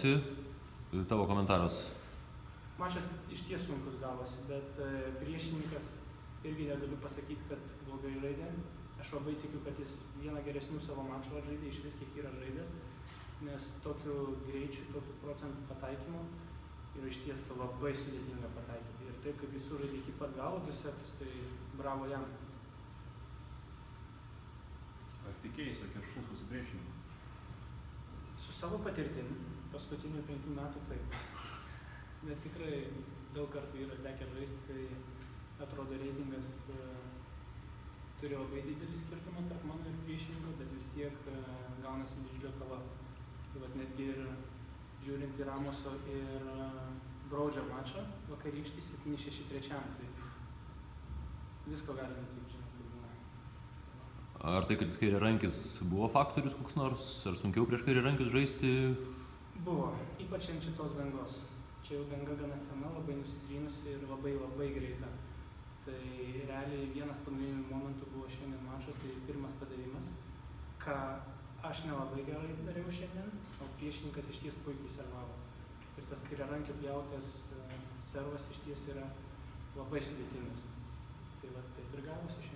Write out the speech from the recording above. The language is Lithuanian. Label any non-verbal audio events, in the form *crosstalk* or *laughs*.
Tavo komentaras. Mačas iš ties sunkus gavosi, bet e, priešininkas irgi negaliu pasakyti, kad blogai žaidė. Aš labai tikiu, kad jis vieną geresnių savo mačų žaidė, iš vis kiek yra žaidęs, nes tokiu greičiu, tokiu procentų pataikymu yra iš ties labai sudėtinga pataikyti. Ir taip kaip jis sužaidė iki pat galo du setus, tai bravo jam. Ar tikėjai tokio šūsų supriešinimo? Su savo patirtim, paskutinių penkių metų taip. *laughs* Nes tikrai daug kartų yra tekę žaisti, kai atrodo reitingas e, turi labai didelį skirtumą tarp mano ir priešininko, bet vis tiek e, gaunasi didžiulė kova. Tai vat netgi ir žiūrint į Ramoso ir e, Braudžio mačą vakarykštį 7-6 trečiam, tai visko gali nutikti, būna. Ar tai, kad jis kairė rankis buvo faktorius koks nors, ar sunkiau prieš kairį rankis žaisti? Buvo, ypač ant šitos dangos. Čia jau danga gana sena, labai nusitrynusi ir labai labai greita. Tai realiai vienas pagrindinių momentų buvo šiandien mačo, tai pirmas padavimas, ką aš nelabai gerai dariau šiandien, o priešininkas iš ties puikiai servavo. Ir tas kairiarankio pjautas e, servas iš ties yra labai sudėtingas. Tai va taip ir gavosi šiandien.